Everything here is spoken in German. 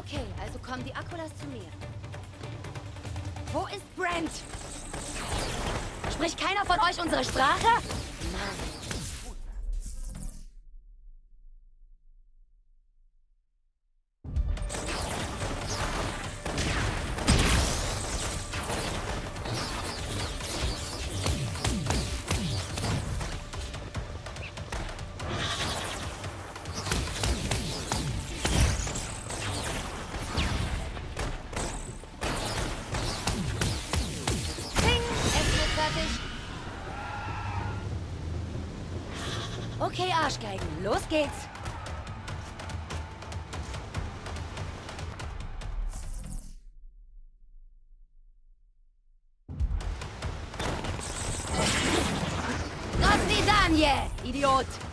Okay, also kommen die Akkulas zu mir. Wo ist Brent? Spricht keiner von euch unsere Sprache? Mann. Fertig. Okay, Arschgeigen, los geht's. Das wie Daniel, Idiot.